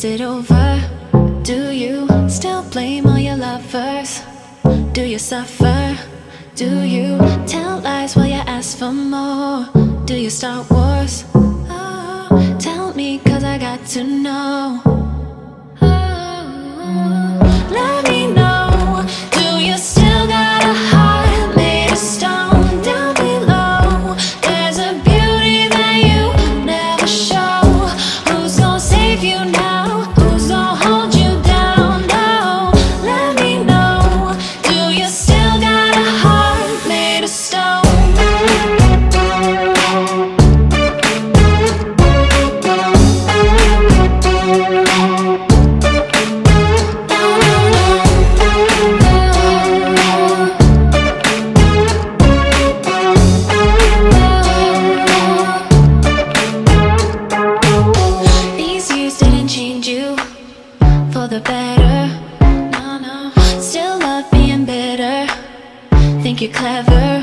Is it over? Do you still blame all your lovers? Do you suffer? Do you tell lies while you ask for more? Do you start wars? Oh, tell me cause I got to know for the better. No, no. Still love being bitter. Think you're clever.